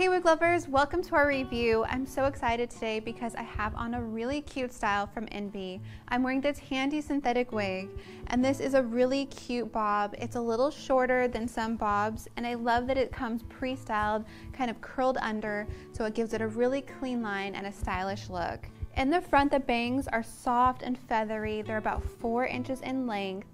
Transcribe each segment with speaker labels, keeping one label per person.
Speaker 1: Hey wig lovers, welcome to our review. I'm so excited today because I have on a really cute style from Envy. I'm wearing this Tandi synthetic wig and this is a really cute bob. It's a little shorter than some bobs and I love that it comes pre-styled, kind of curled under, so it gives it a really clean line and a stylish look. In the front, the bangs are soft and feathery. They're about four inches in length.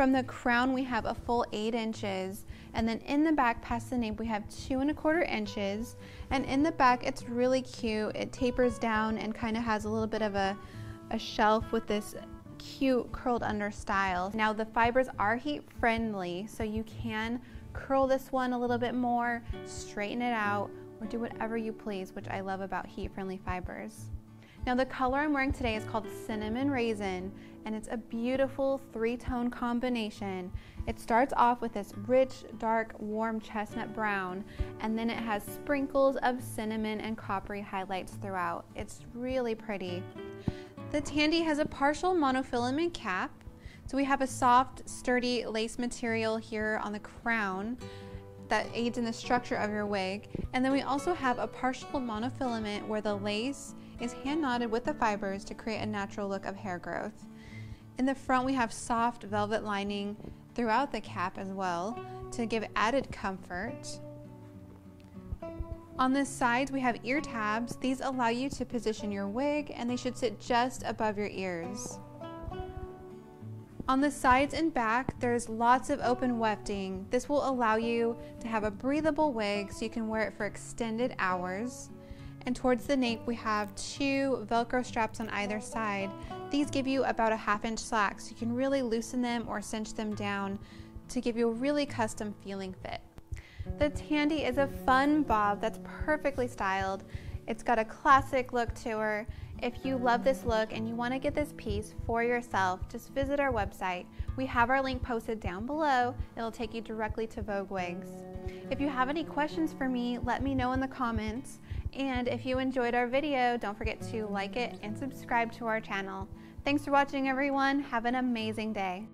Speaker 1: From the crown, we have a full eight inches. And then in the back, past the nape, we have two and a quarter inches. And in the back, it's really cute. It tapers down and kind of has a little bit of a, a shelf with this cute curled under style. Now the fibers are heat friendly, so you can curl this one a little bit more, straighten it out, or do whatever you please, which I love about heat friendly fibers. Now the color I'm wearing today is called Cinnamon Raisin and it's a beautiful three-tone combination. It starts off with this rich, dark, warm chestnut brown and then it has sprinkles of cinnamon and coppery highlights throughout. It's really pretty. The Tandi has a partial monofilament cap. So we have a soft, sturdy lace material here on the crown that aids in the structure of your wig. And then we also have a partial monofilament where the lace is hand knotted with the fibers to create a natural look of hair growth. In the front we have soft velvet lining throughout the cap as well to give added comfort. On the sides we have ear tabs. These allow you to position your wig and they should sit just above your ears. On the sides and back, there's lots of open wefting. This will allow you to have a breathable wig so you can wear it for extended hours. And towards the nape, we have two Velcro straps on either side. These give you about a half inch slack, so you can really loosen them or cinch them down to give you a really custom feeling fit. The Tandi is a fun bob that's perfectly styled. It's got a classic look to her. If you love this look and you want to get this piece for yourself, just visit our website. We have our link posted down below. It'll take you directly to Vogue Wigs. If you have any questions for me, let me know in the comments. And if you enjoyed our video, don't forget to like it and subscribe to our channel. Thanks for watching everyone. Have an amazing day.